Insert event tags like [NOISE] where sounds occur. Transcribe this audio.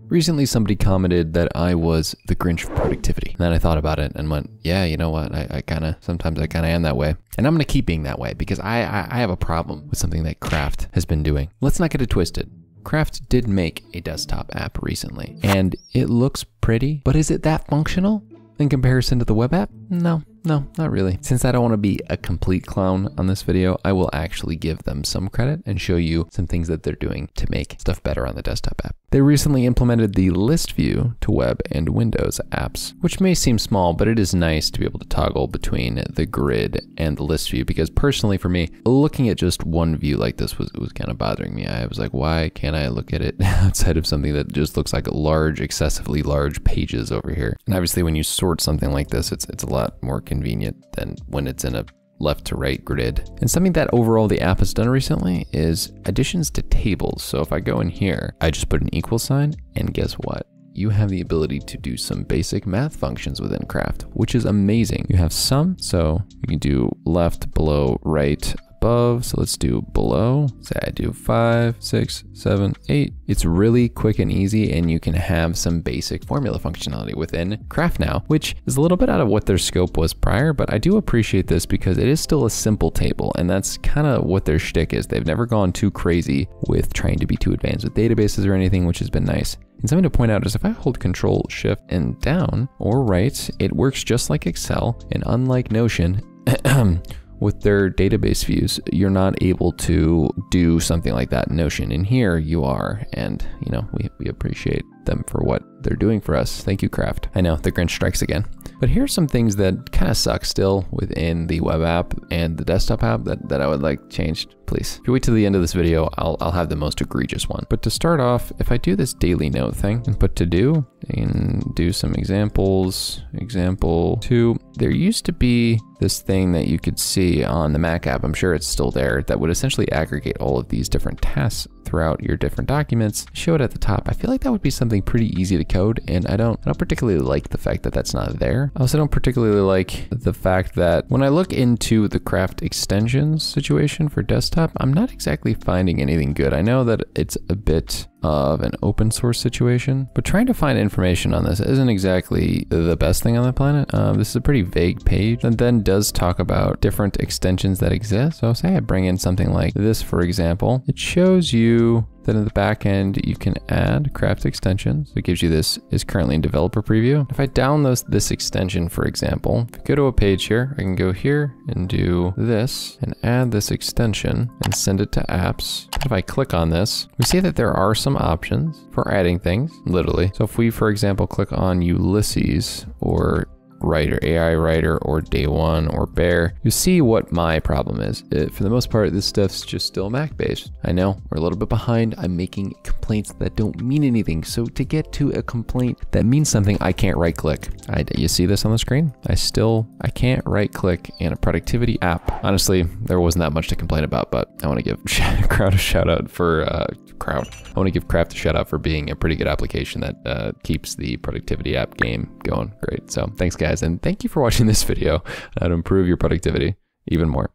Recently, somebody commented that I was the Grinch of productivity. And then I thought about it and went, yeah, you know what? I, I kind of, sometimes I kind of am that way. And I'm going to keep being that way because I, I, I have a problem with something that Craft has been doing. Let's not get it twisted. Craft did make a desktop app recently and it looks pretty, but is it that functional in comparison to the web app? No, no, not really. Since I don't want to be a complete clown on this video, I will actually give them some credit and show you some things that they're doing to make stuff better on the desktop app. They recently implemented the list view to web and Windows apps, which may seem small, but it is nice to be able to toggle between the grid and the list view because personally for me, looking at just one view like this was, was kind of bothering me. I was like, why can't I look at it [LAUGHS] outside of something that just looks like large, excessively large pages over here? And obviously when you sort something like this, it's, it's a lot more convenient than when it's in a left to right grid. And something that overall the app has done recently is additions to tables. So if I go in here, I just put an equal sign and guess what? You have the ability to do some basic math functions within Craft, which is amazing. You have sum, so you can do left, below, right, above. So let's do below. Say I do five, six, seven, eight. It's really quick and easy and you can have some basic formula functionality within Craft now, which is a little bit out of what their scope was prior, but I do appreciate this because it is still a simple table and that's kind of what their shtick is. They've never gone too crazy with trying to be too advanced with databases or anything, which has been nice. And something to point out is if I hold Control Shift and down or right, it works just like Excel and unlike Notion, [CLEARS THROAT] with their database views, you're not able to do something like that in Notion. In here, you are, and you know we, we appreciate them for what they're doing for us. Thank you, Craft. I know the Grinch strikes again. But here's some things that kind of suck still within the web app and the desktop app that, that I would like changed, please. If you wait till the end of this video, I'll, I'll have the most egregious one. But to start off, if I do this daily note thing and put to do and do some examples, example two, there used to be this thing that you could see on the Mac app, I'm sure it's still there, that would essentially aggregate all of these different tasks throughout your different documents, show it at the top. I feel like that would be something pretty easy to code, and I don't, I don't particularly like the fact that that's not there. I also don't particularly like the fact that when I look into the craft extensions situation for desktop, I'm not exactly finding anything good. I know that it's a bit of an open source situation, but trying to find information on this isn't exactly the best thing on the planet. Um, this is a pretty vague page and then does talk about different extensions that exist. So say I bring in something like this, for example, it shows you then in the back end, you can add craft extensions. It gives you this is currently in developer preview. If I download this extension, for example, if I go to a page here, I can go here and do this and add this extension and send it to apps. If I click on this, we see that there are some options for adding things, literally. So if we, for example, click on Ulysses or writer, iA Writer, or day one, or bear, you see what my problem is. It, for the most part, this stuff's just still Mac based. I know we're a little bit behind. I'm making complaints that don't mean anything. So to get to a complaint that means something, I can't right click. I, you see this on the screen? I still, I can't right click in a productivity app. Honestly, there wasn't that much to complain about, but I want to give [LAUGHS] Crowd a shout out for uh, Crowd. I want to give Craft a shout out for being a pretty good application that uh, keeps the productivity app game going great. So thanks guys, and thank you for watching this video how to improve your productivity even more.